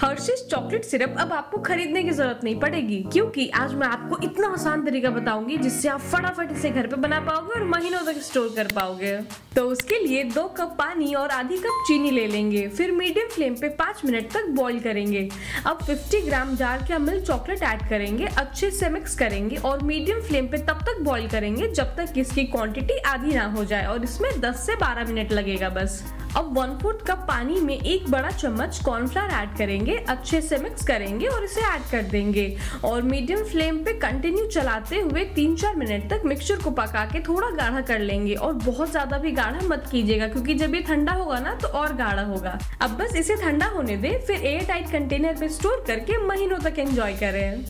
हर्षिस chocolate syrup अब आपको खरीदने की ज़रूरत नहीं पड़ेगी, क्योंकि आज मैं आपको इतना आसान तरीका बताऊँगी जिससे आप फटाफट इसे घर पे बना पाओगे और महीनों तक स्टोर कर पाओगे। तो उसके लिए दो कप पानी और आधी कप चीनी ले लेंगे, फिर मीडियम फ्लेम पे पाँच मिनट तक बॉईल करेंगे। अब 50 ग्राम जार के मिल्क चॉकलेट ऐड करेंगे, अच्छे से मिक्स करेंगे और मीडियम फ्लेम पे तब तक बॉईल करेंगे जब तक इसकी क्वांटिटी आधी ना हो जाए और इसमें 10 से 12 मिनट लगेगा बस। अब वन फोर्थ कप पानी में एक बड़ा चम्मच कॉर्नफ्लावर ऐड करेंगे, अच्छे से मिक्स करेंगे और इसे ऐड कर देंगे। और मीडियम फ्लेम पे कंटिन्यू चलाते हुए तीन चार मिनट तक मिक्सचर को पका के थोड़ा गाढ़ा कर लेंगे। और बहुत ज़्यादा भी गाढ़ा मत कीजिएगा, क्योंकि जब ये ठंडा होगा ना तो और गाढ़ा होगा। अब बस इसे ठंडा होने दे, फिर एयर टाइट कंटेनर में स्टोर करके महीनों तक एंजॉय करें।